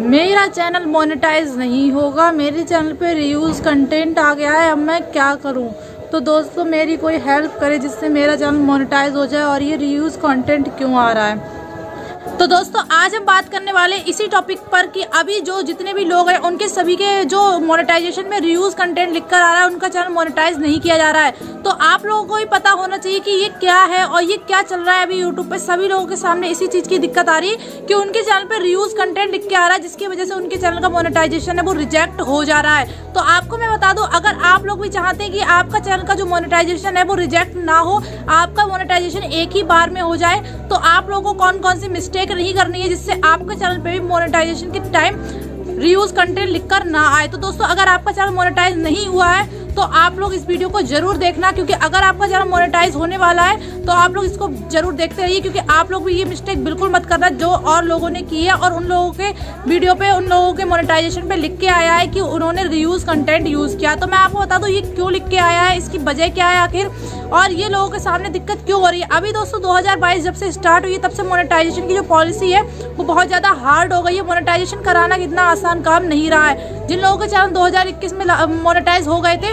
मेरा channel monetise नहीं होगा, मेरे चैनल पे रिव्यूज़ कंटेंट आ गया है, अब मैं क्या करूँ? तो दोस्तों, मेरी कोई हेल्प करे जिससे मेरा चैनल मोनेटाइज हो जाए और ये रिव्यूज़ कंटेंट क्यों आ रहा है? तो दोस्तों, आज हम बात करने वाले इसी टॉपिक पर कि अभी जो जितने भी लोग हैं, उनके सभी के जो मोनेटाइजेशन में रियूज कंटेंट लिखकर आ रहा है, उनका चैनल मोनेटाइज नहीं किया जा रहा है। तो आप लोगों को ही पता होना चाहिए कि ये क्या है और ये क्या चल रहा है अभी यूट्यूब पे। सभी लोगों के सामने इसी चीज़ की दिक्कत आ रही है कि उनके चैनल पर रियूज कंटेंट लिख के आ रहा है, जिसकी वजह से उनके चैनल का मोनिटाइजेशन है, वो रिजेक्ट हो जा रहा है। तो आपको मैं बता दूँ, अगर आप लोग भी चाहते हैं कि आपका चैनल का जो मोनिटाइजेशन है, वो रिजेक्ट ना हो, आपका मोनिटाइजेशन एक ही बार में हो जाए तो आप लोगों को कौन कौन सी मिस्टेक मिस्टेक नहीं करनी है, जिससे आपके चैनल पे भी मोनेटाइजेशन के टाइम रियूज कंटेंट लिखकर ना आए। तो दोस्तों, अगर आपका चैनल मोनेटाइज नहीं हुआ है तो आप लोग इस वीडियो को ज़रूर देखना, क्योंकि अगर आपका चैनल मोनेटाइज होने वाला है तो आप लोग इसको ज़रूर देखते रहिए, क्योंकि आप लोग भी ये मिस्टेक बिल्कुल मत करना, जो और लोगों ने की है और उन लोगों के वीडियो पे, उन लोगों के मोनेटाइजेशन पे लिख के आया है कि उन्होंने रियूज कंटेंट यूज़ किया। तो मैं आपको बता दू, ये क्यों लिख के आया है, इसकी वजह क्या है आखिर, और ये लोगों के सामने दिक्कत क्यों हो रही है? अभी दोस्तों 2022 जब से स्टार्ट हुई, तब से मोनेटाइजेशन की जो पॉलिसी है, वो बहुत ज़्यादा हार्ड हो गई है। मोनेटाइजेशन कराना कितना आसान काम नहीं रहा है। जिन लोगों के चैनल 2021 में मोनेटाइज हो गए थे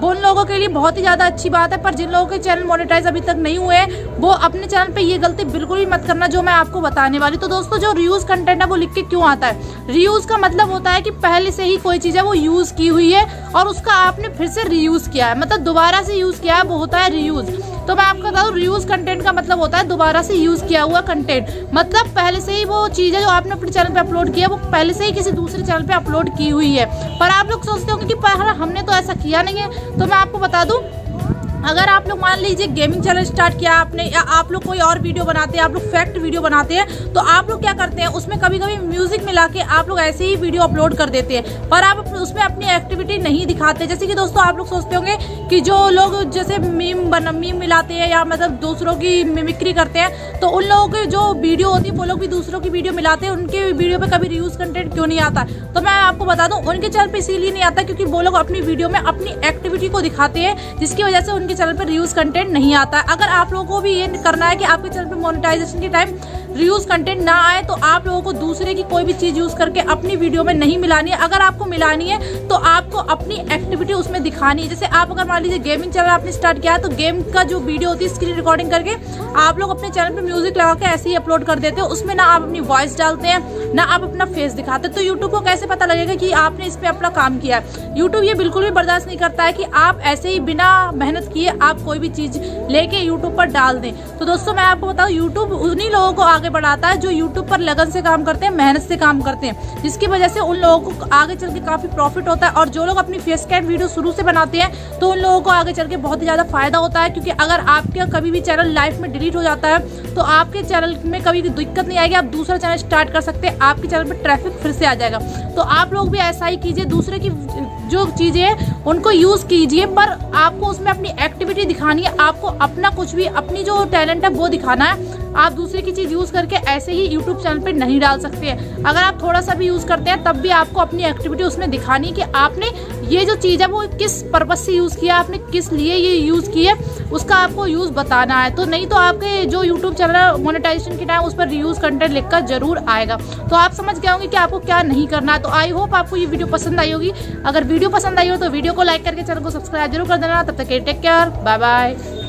वो उन लोगों के लिए बहुत ही ज़्यादा अच्छी बात है, पर जिन लोगों के चैनल मोनेटाइज अभी तक नहीं हुए, वो अपने चैनल पे ये गलती बिल्कुल भी मत करना जो मैं आपको बताने वाली तो दोस्तों, जो रियूज कंटेंट है, वो लिख के क्यों आता है? रियूज का मतलब होता है कि पहले से ही कोई चीज़ है, वो यूज़ की हुई है, और उसका आपने फिर से रीयूज़ किया है। मतलब दोबारा से यूज़ किया है, वो होता है रीयूज़ तो मैं आपको बता दूँ रियूज कंटेंट का मतलब होता है दोबारा से यूज़ किया हुआ कंटेंट मतलब पहले से ही वो चीज़ है जो आपने अपने चैनल पे अपलोड किया, वो पहले से ही किसी दूसरे चैनल पे अपलोड की हुई है। पर आप लोग सोचते होंगे कि हमने तो ऐसा किया नहीं है। तो मैं आपको बता दूँ अगर आप लोग मान लीजिए गेमिंग चैनल स्टार्ट किया आपने, या आप लोग कोई और वीडियो बनाते हैं, आप लोग फैक्ट वीडियो बनाते हैं तो आप लोग क्या करते हैं, उसमें कभी कभी म्यूज़िक मिला के आप लोग ऐसे ही वीडियो अपलोड कर देते हैं, पर आप उसमें अपनी एक्टिविटी नहीं दिखाते। जैसे कि दोस्तों, आप लोग सोचते होंगे कि जो लोग जैसे मीम बन मीम मिलाते हैं, या मतलब दूसरों की मिमिक्री करते हैं तो उन लोगों की जो वीडियो होती है, वो लोग भी दूसरों की वीडियो मिलाते हैं, उनके वीडियो पे कभी रिव्यूज़ कंटेंट क्यों नहीं आता? तो मैं आपको बता दूँ, उनके चैनल पे इसीलिए नहीं आता क्योंकि वो लोग अपनी वीडियो में अपनी एक्टिविटी को दिखाते हैं, जिसकी वजह से उनके चैनल पर रिव्यूज़ कंटेंट नहीं आता। है अगर आप लोगों को भी ये करना है कि आपके चैनल पर मोनिटाइजेशन के टाइम रियूज कंटेंट ना आए तो आप लोगों को दूसरे की कोई भी चीज़ यूज़ करके अपनी वीडियो में नहीं मिलानी है। अगर आपको मिलानी है तो आपको अपनी एक्टिविटी उसमें दिखानी है। जैसे आप अगर मान लीजिए गेमिंग चैनल आपने स्टार्ट किया तो गेम का जो वीडियो होती है स्क्रीन रिकॉर्डिंग करके आप लोग अपने चैनल पे म्यूज़िक लगा के ऐसे ही अपलोड कर देते हो। उसमें ना आप अपनी वॉइस डालते हैं, ना आप अपना फेस दिखाते। तो यूट्यूब को कैसे पता लगेगा कि आपने इस पे अपना काम किया है? यूट्यूब ये बिल्कुल भी बर्दाश्त नहीं करता है कि आप ऐसे ही बिना मेहनत किए आप कोई भी चीज़ लेके यूट्यूब पर डाल दें। तो दोस्तों, मैं आपको बताऊँ यूट्यूब उन्हीं लोगों को आगे बढ़ाता है, जो यूट्यूब पर लगन से काम करते हैं, मेहनत से काम करते हैं, जिसकी वजह से उन लोगों को आगे चल के काफ़ी प्रॉफिट होता है और जो लोग अपनी फेस कैट वीडियो शुरू से बनाते हैं तो उन लोगों को आगे चल के बहुत ही ज़्यादा फ़ायदा होता है, क्योंकि अगर आपके कभी भी चैनल लाइफ में डिलीट हो जाता है तो आपके चैनल में कभी दिक्कत नहीं आएगी, आप दूसरा चैनल स्टार्ट कर सकते हैं, आपके चैनल पर ट्रैफ़िक फिर से आ जाएगा। तो आप लोग भी ऐसा ही कीजिए, दूसरे की जो चीज़ें उनको यूज़ कीजिए, पर आपको उसमें अपनी एक्टिविटी दिखानी है, आपको अपना कुछ भी, अपनी जो टैलेंट है, वो दिखाना है आप दूसरे की चीज़ यूज़ करके ऐसे ही यूट्यूब चैनल पर नहीं डाल सकते हैं। अगर आप थोड़ा सा भी यूज़ करते हैं, तब भी आपको अपनी एक्टिविटी उसमें दिखानी कि आपने ये जो चीज़ है, वो किस पर्पज से यूज़ किया, आपने किस लिए ये यूज़ किया उसका आपको यूज़ बताना है। तो नहीं तो आपके जो यूट्यूब चैनल मोनेटाइजेशन के टाइम उस पर यूज़ कंटेंट लिखकर ज़रूर आएगा। तो आप समझ गए होंगे कि आपको क्या नहीं करना है। तो आई होप आपको ये वीडियो पसंद आई होगी। अगर वीडियो पसंद आई हो तो वीडियो को लाइक करके चैनल को सब्सक्राइब ज़रूर कर देना। तब तक टेक केयर बाय बाय